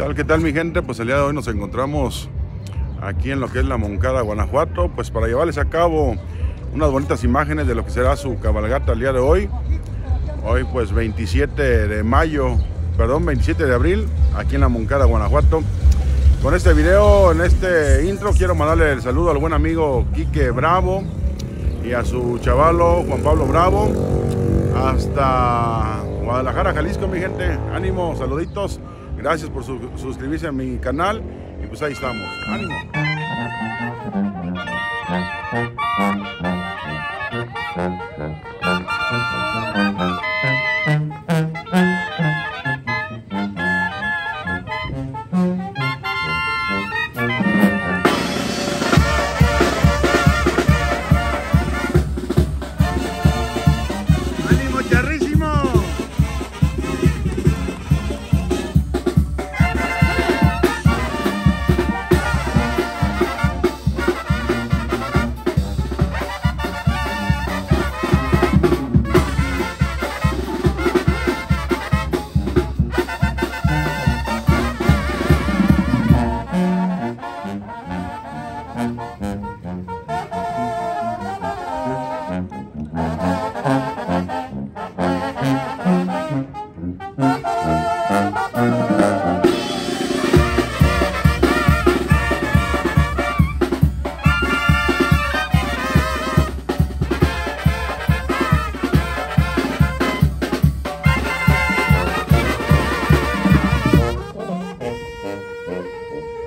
tal, qué tal mi gente? Pues el día de hoy nos encontramos aquí en lo que es la Moncada, Guanajuato, pues para llevarles a cabo unas bonitas imágenes de lo que será su cabalgata el día de hoy. Hoy pues 27 de mayo, perdón, 27 de abril, aquí en la Moncada, Guanajuato. Con este video, en este intro, quiero mandarle el saludo al buen amigo Quique Bravo y a su chavalo Juan Pablo Bravo hasta Guadalajara, Jalisco, mi gente. Ánimo, saluditos. Gracias por suscribirse a mi canal y pues ahí estamos. Ánimo. ¡Ánimo,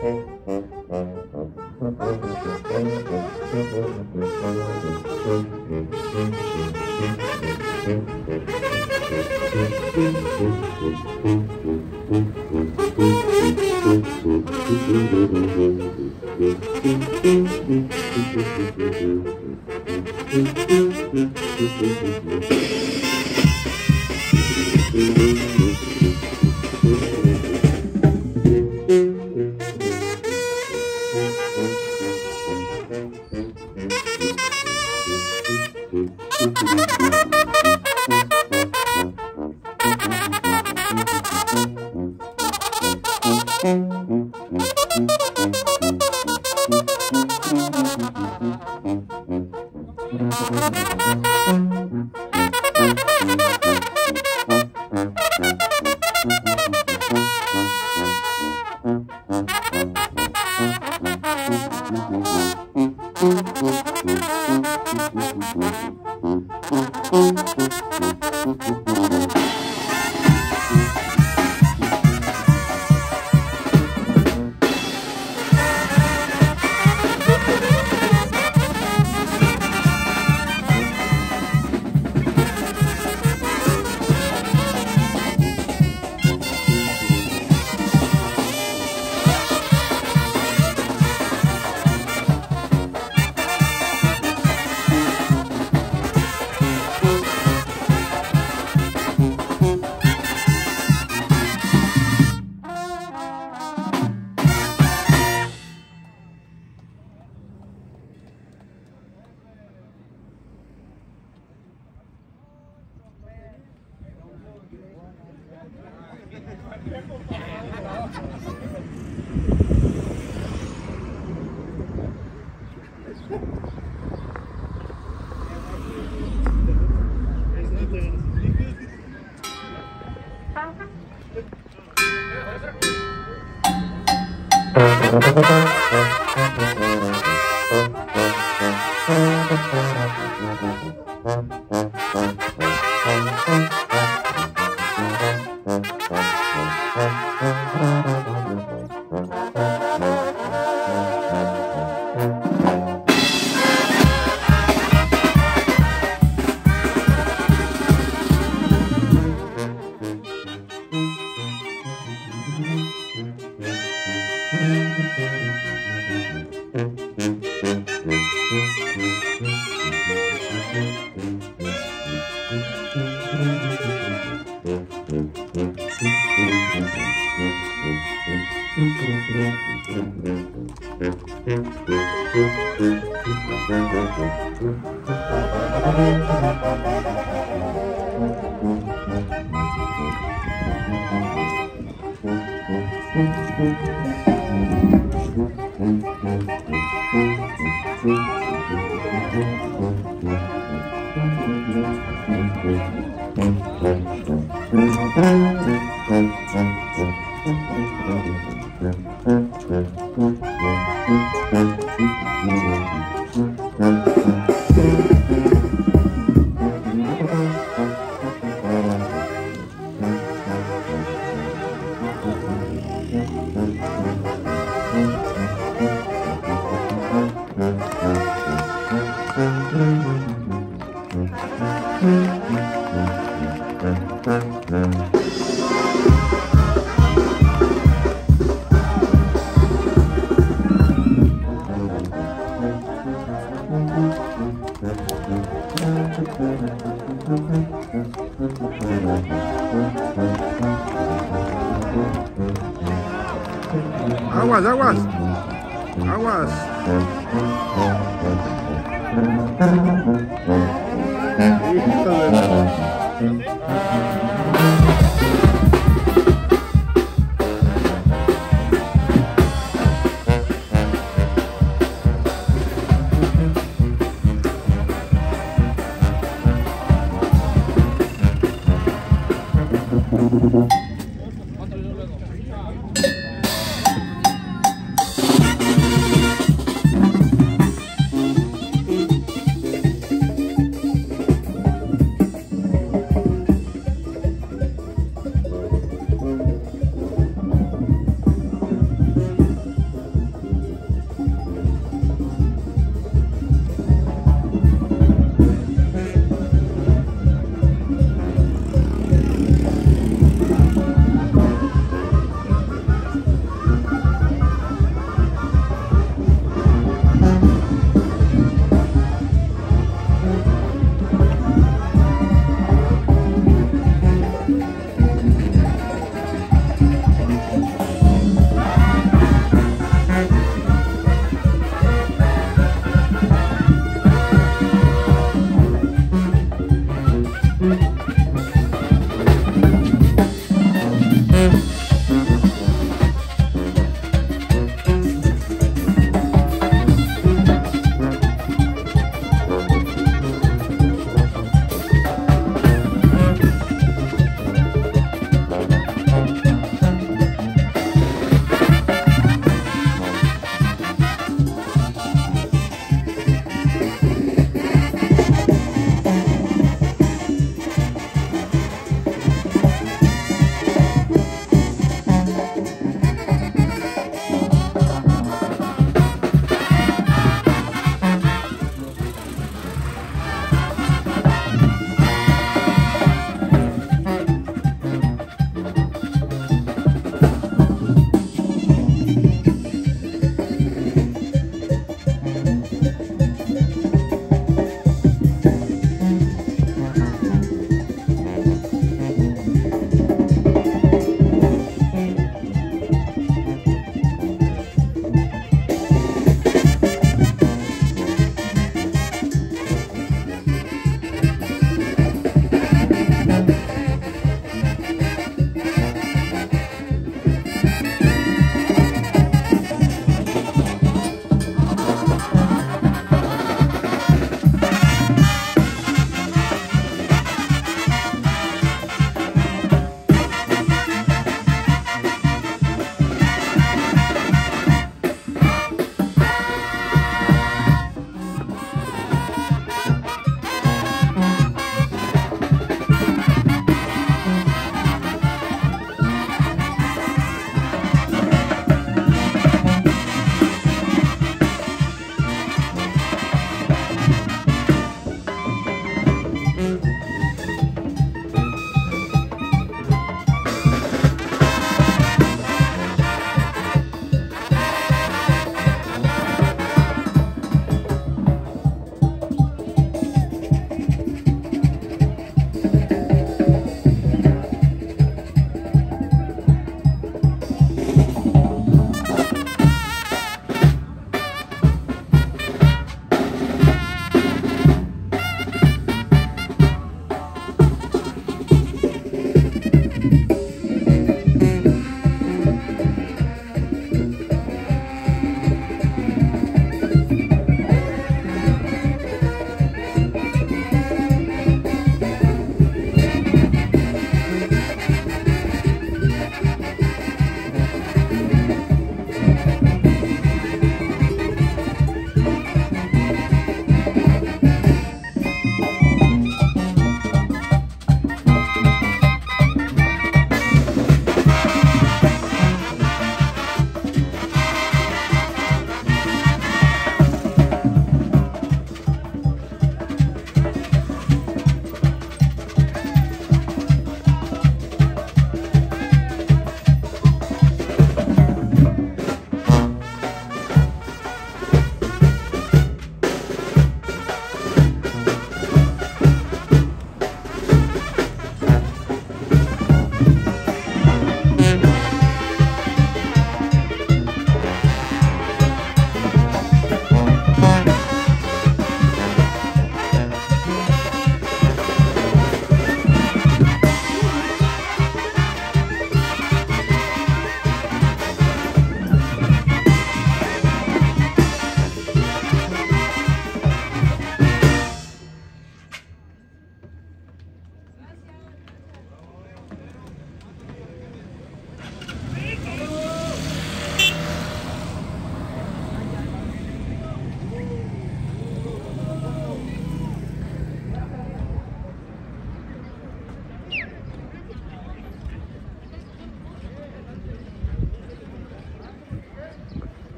Thank you.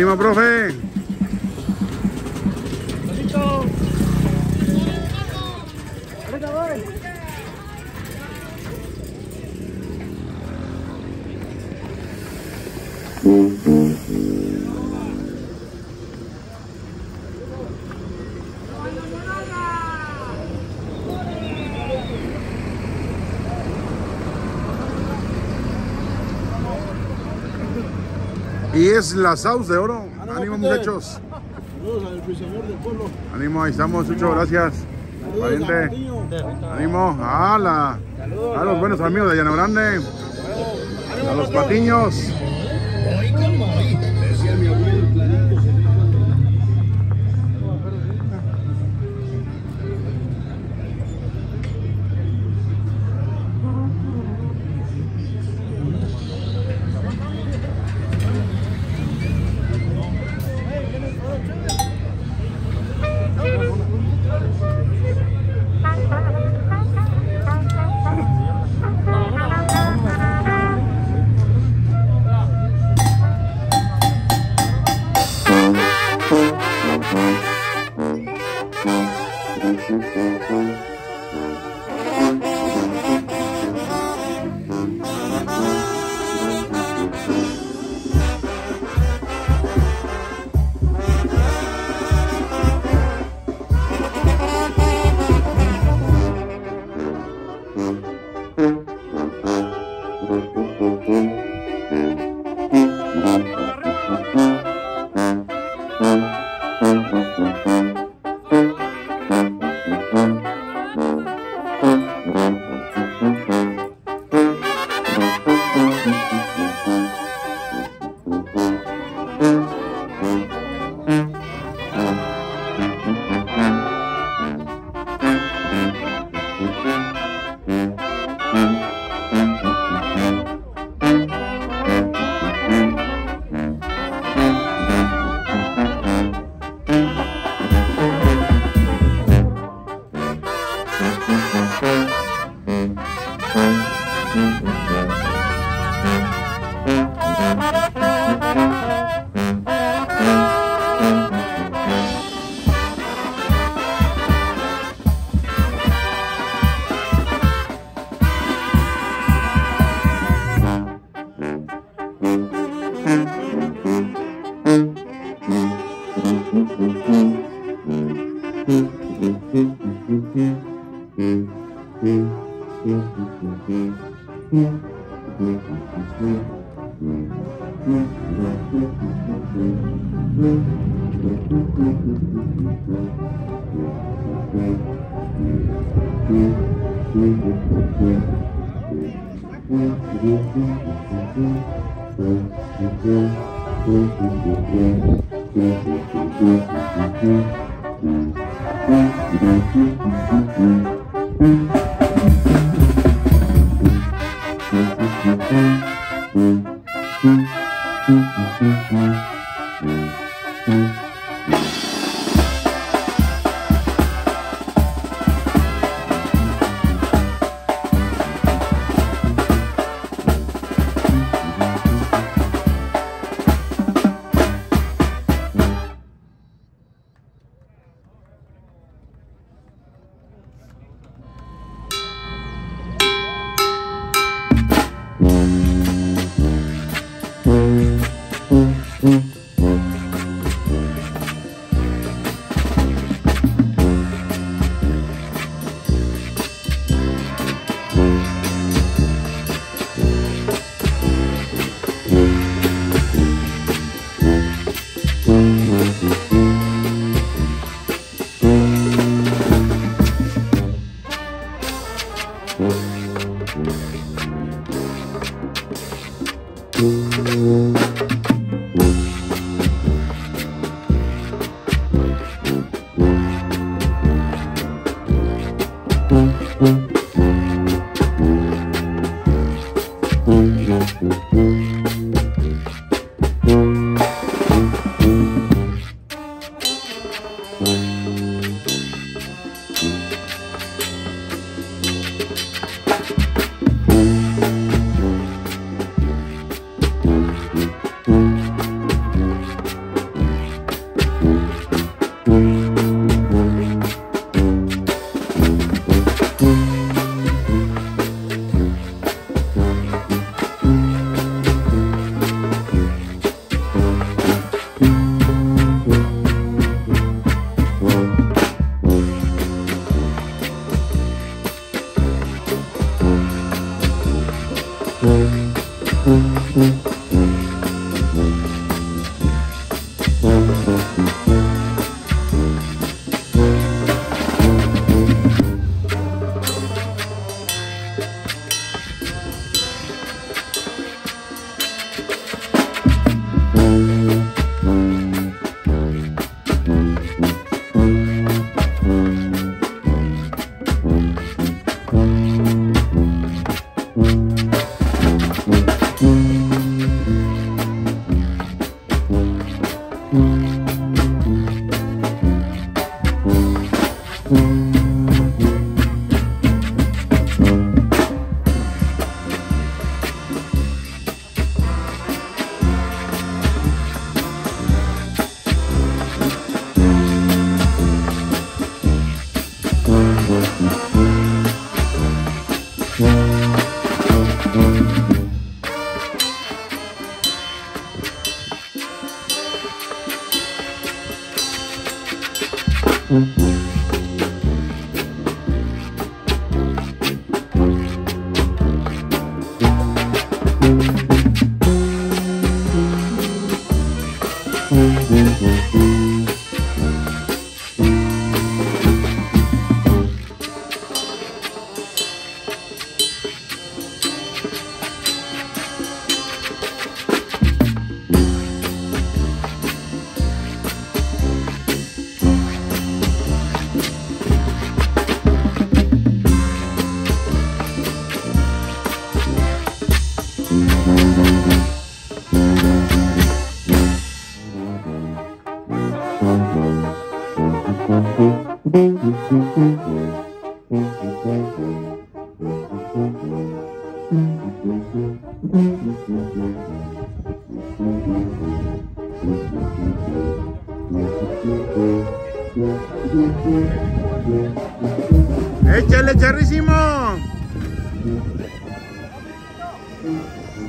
Ánimo, profe. Y es la Saus de Oro. Ánimo, muchachos. Saludos al ruiseñor del pueblo. Ánimo, ahí estamos, Chucho, gracias. Saludos Valiente. Ánimo, a, la, a los buenos amigos de Llano Grande, a los patiños.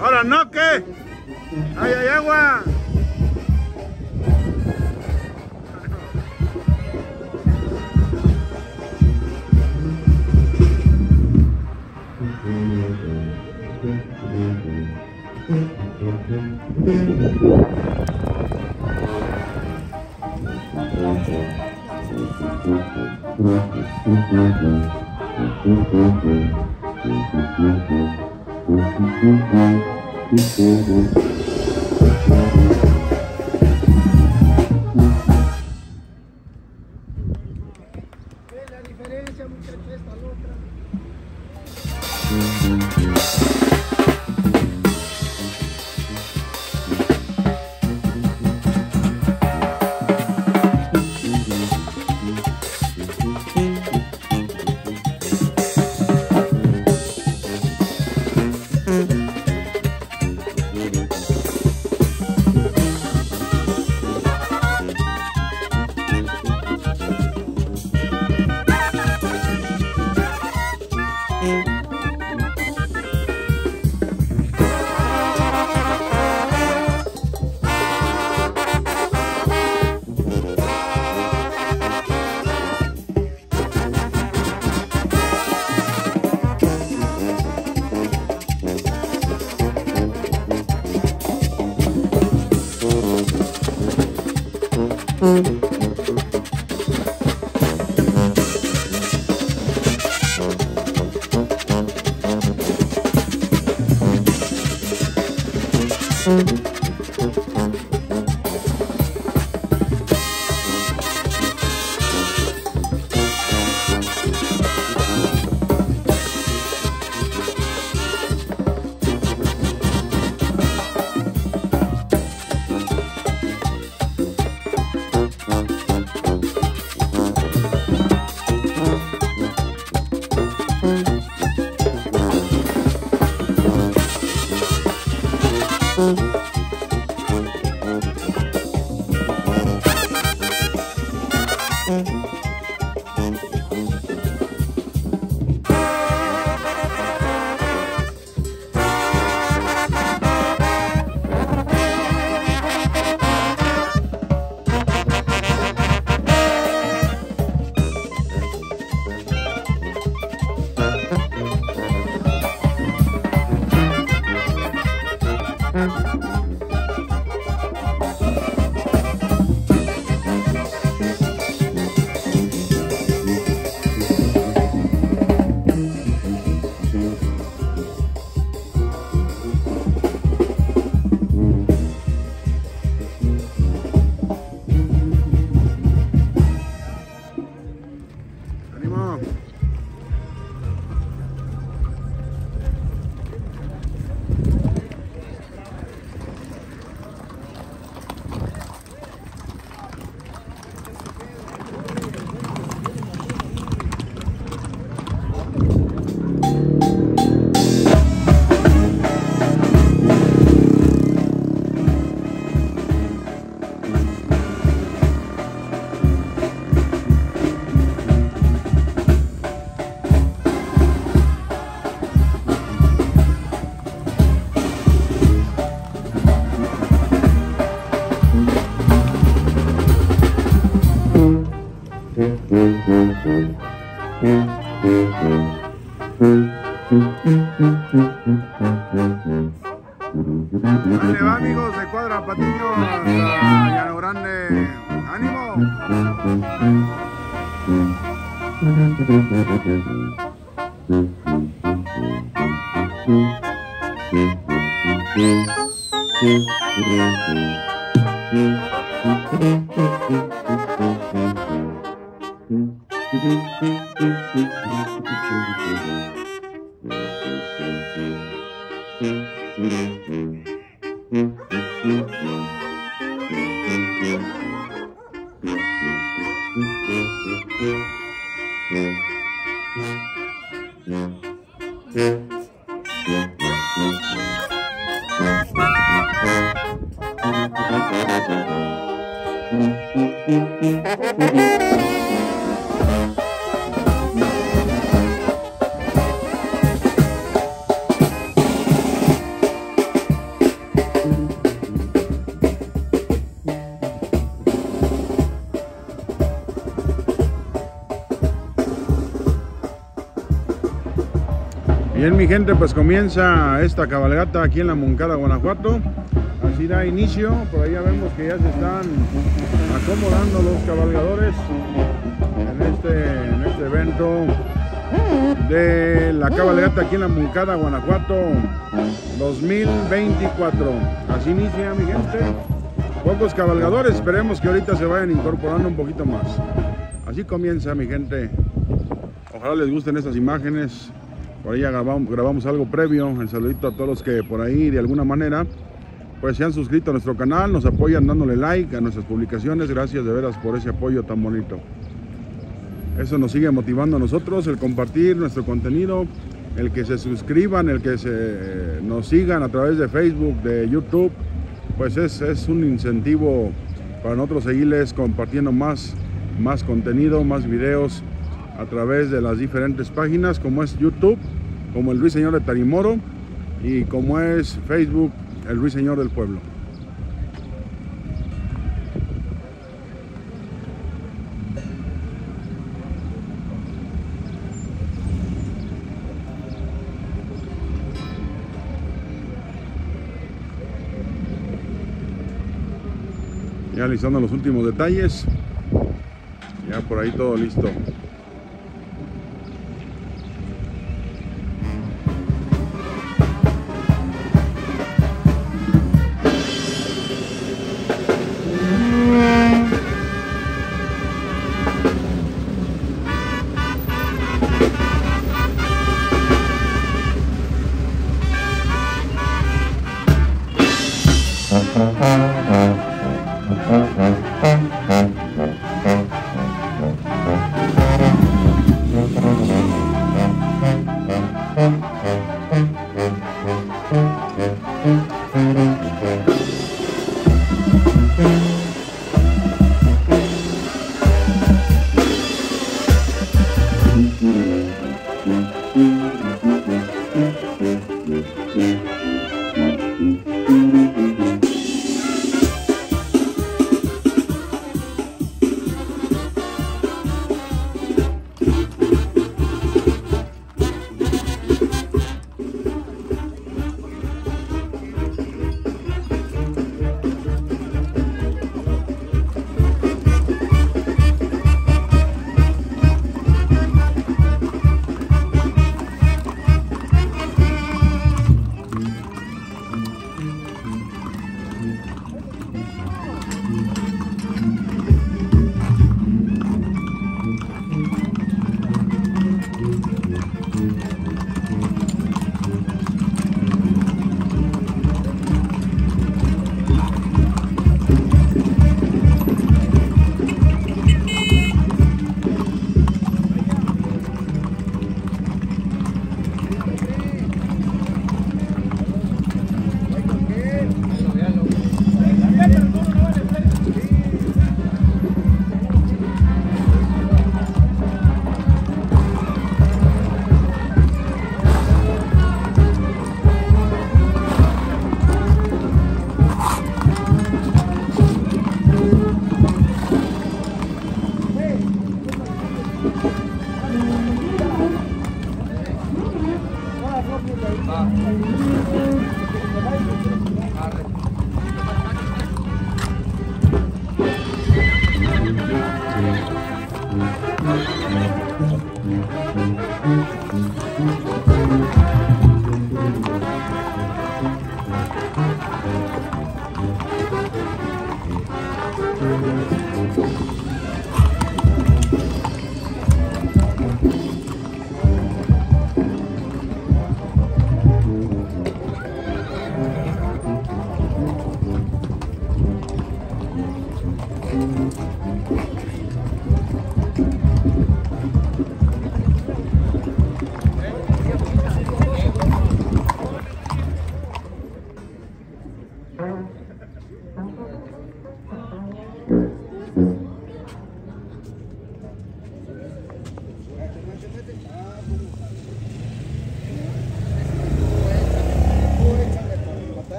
Ahora no, ¿qué? ¡Ay, agua! la gente, pues comienza esta cabalgata aquí en la Moncada, Guanajuato. Así da inicio. Por ahí ya vemos que ya se están acomodando los cabalgadores en este, en este evento de la cabalgata aquí en la Moncada, Guanajuato 2024. Así inicia, mi gente. Pocos cabalgadores, esperemos que ahorita se vayan incorporando un poquito más. Así comienza, mi gente. Ojalá les gusten estas imágenes. Por ahí grabamos, grabamos algo previo. El saludito a todos los que por ahí de alguna manera pues se han suscrito a nuestro canal, nos apoyan dándole like a nuestras publicaciones. Gracias de veras por ese apoyo tan bonito. Eso nos sigue motivando a nosotros, el compartir nuestro contenido, el que se suscriban, el que se, nos sigan a través de Facebook, de YouTube, pues es, es un incentivo para nosotros seguirles compartiendo más, más contenido, más videos a través de las diferentes páginas como es YouTube, como el Ruiseñor de Tarimoro y como es Facebook, el Ruiseñor del Pueblo. Ya realizando los últimos detalles. Ya por ahí todo listo. は。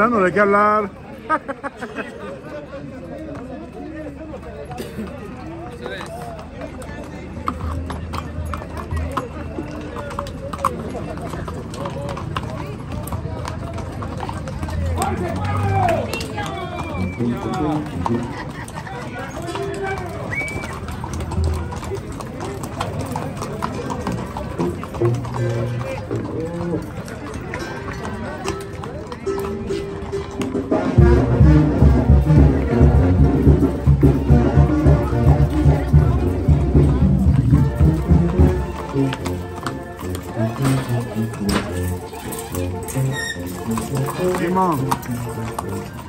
Dando de qué. 고마워.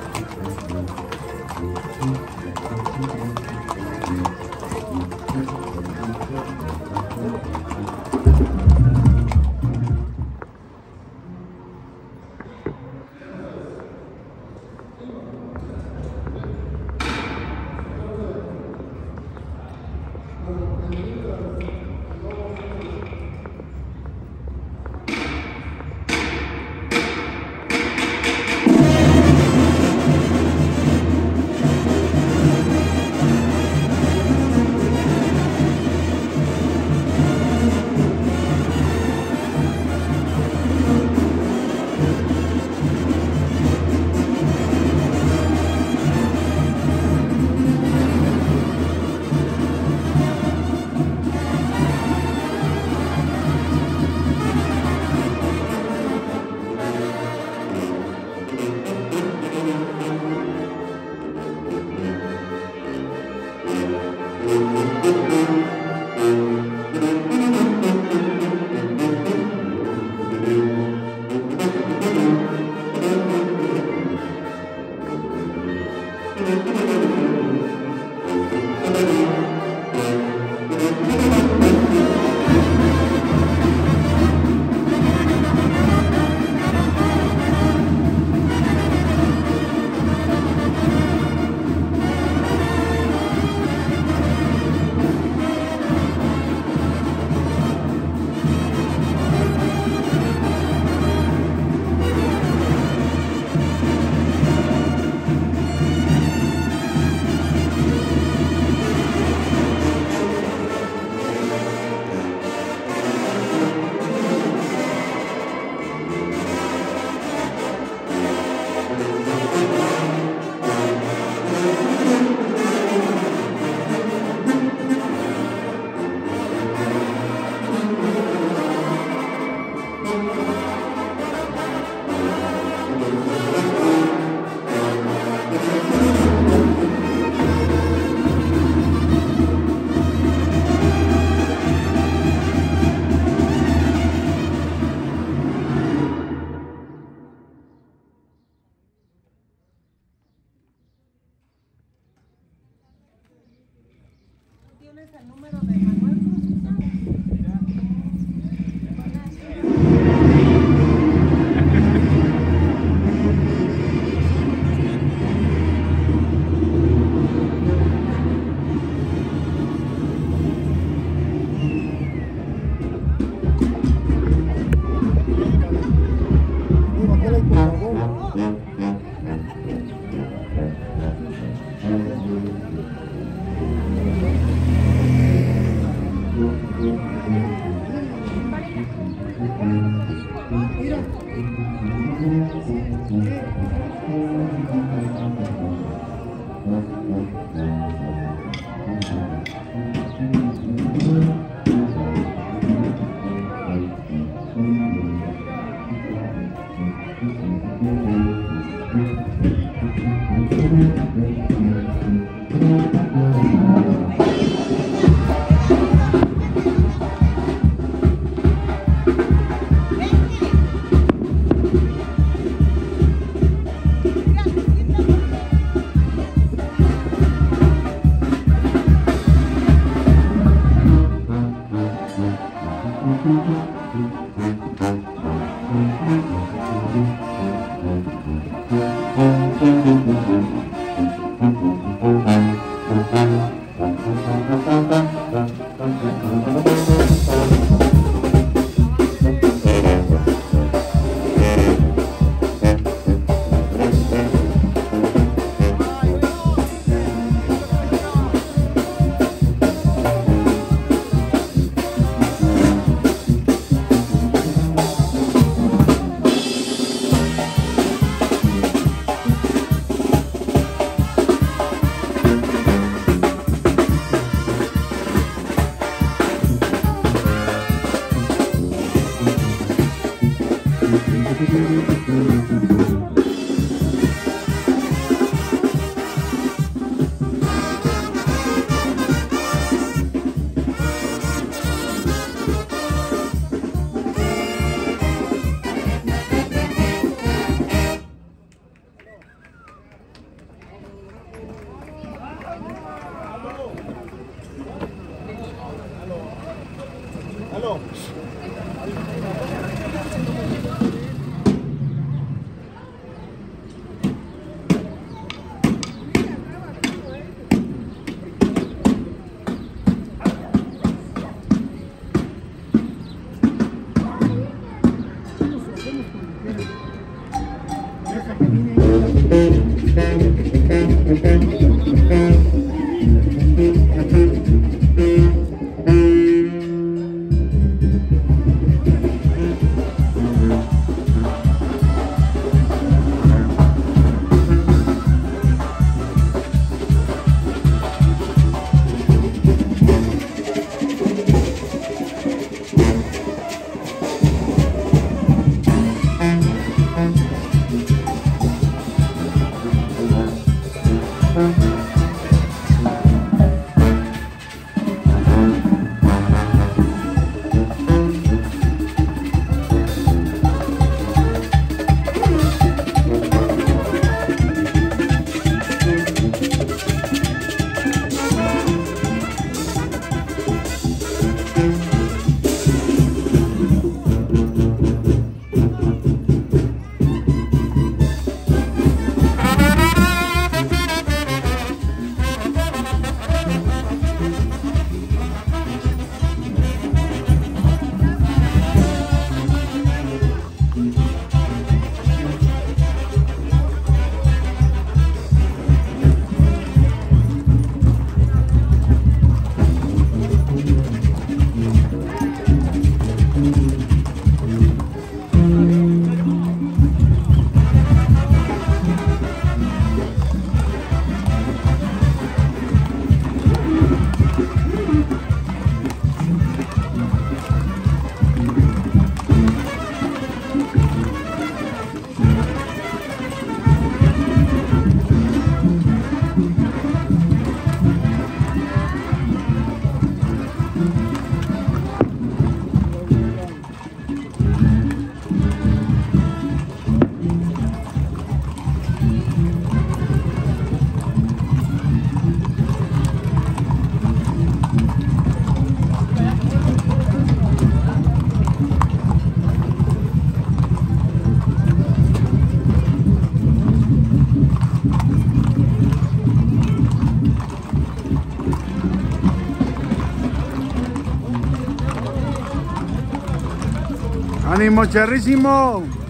¡Ánimo, charrísimo!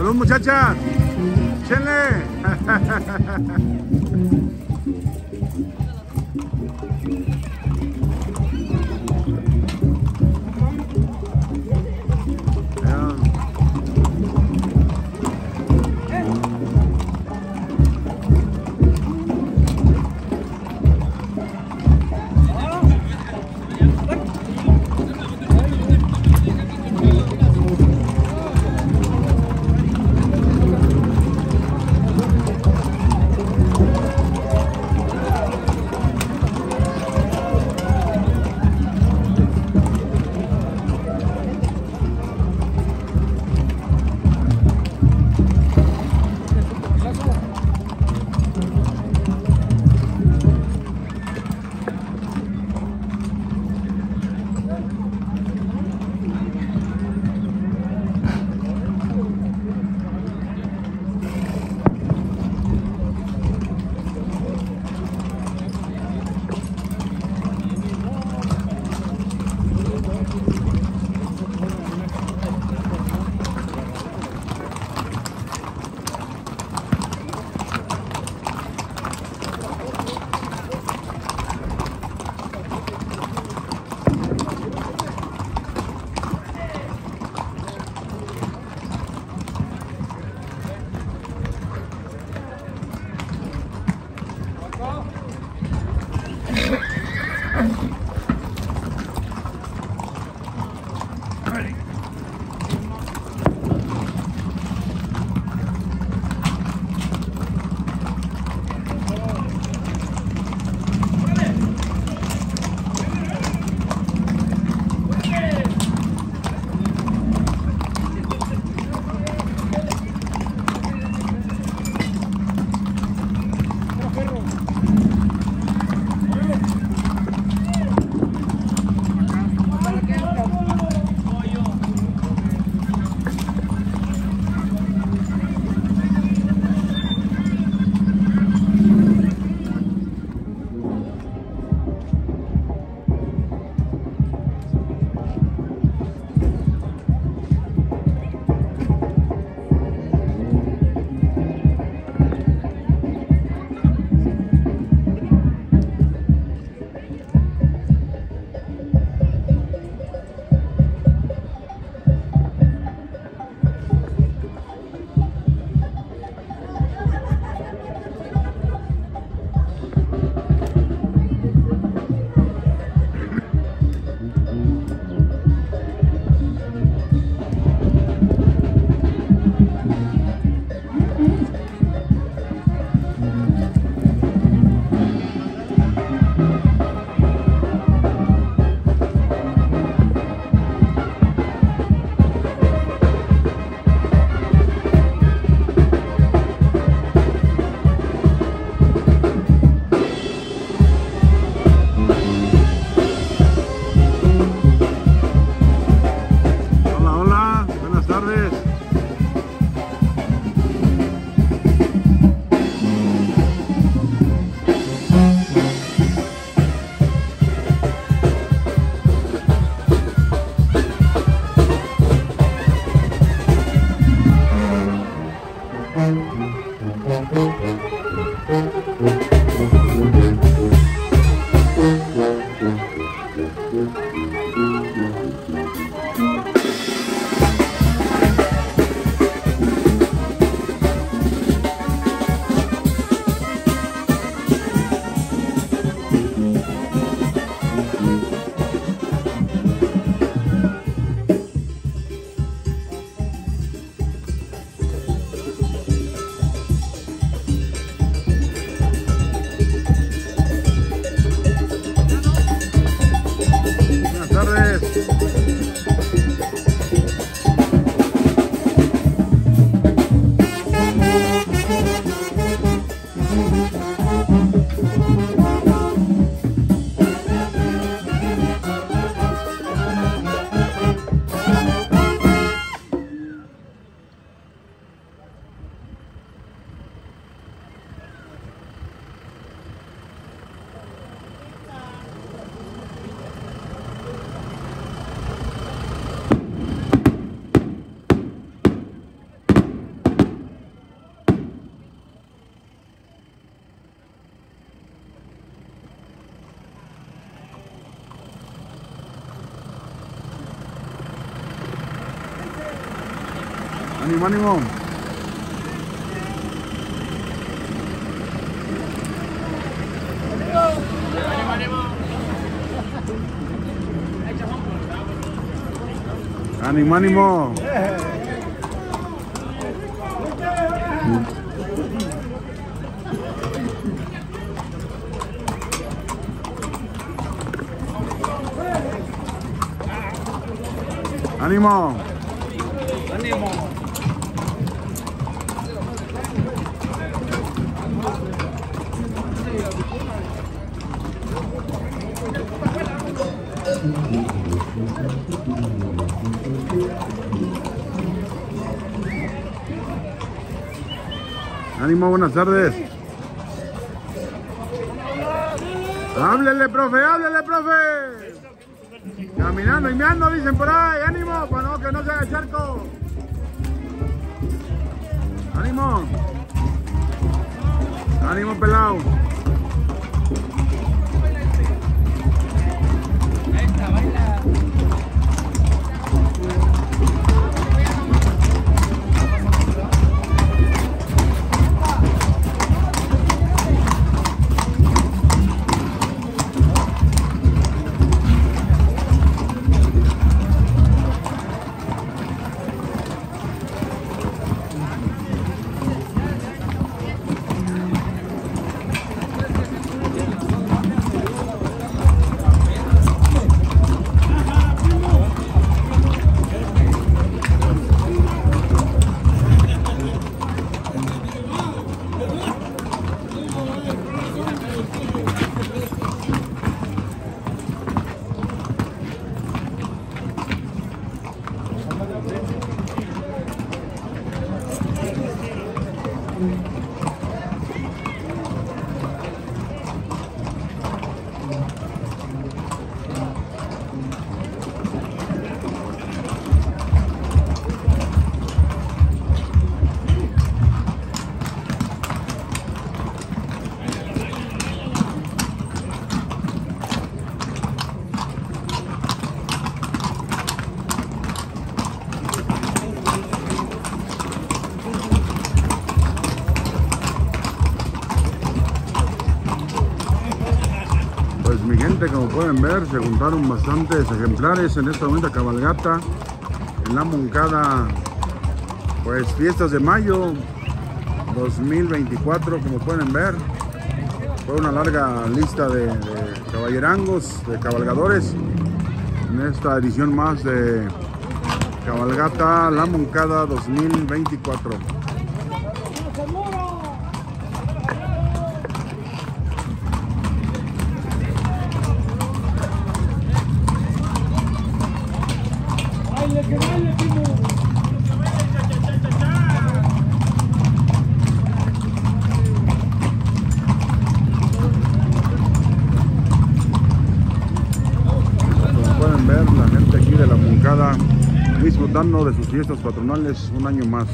Salud, muchachas. Chenle. Ánimo, ánimo. Ánimo, ánimo. Ánimo. Buenas tardes. Háblele, profe, háblele, profe. Caminando y meando, dicen por ahí. Ánimo, para no, que no se haga charco. Ánimo. Ánimo, pelado. Pueden ver, se juntaron bastantes ejemplares en esta bonita cabalgata en la Moncada, pues fiestas de mayo 2024, como pueden ver. Fue una larga lista de, de caballerangos, de cabalgadores en esta edición más de cabalgata La Moncada 2024. Baile, que baile, primo. Como pueden ver, la gente aquí de la Moncada disfrutando de sus fiestas patronales un año más.